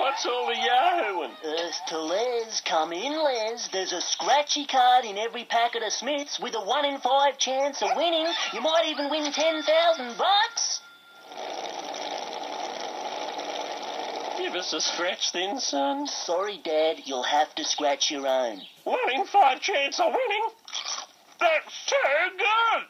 What's all the yahooing? Earth to Les, come in Les. There's a scratchy card in every packet of Smiths with a one in five chance of winning. You might even win ten thousand bucks. Give us a scratch then, son. Sorry, Dad, you'll have to scratch your own. One in five chance of winning? That's too good!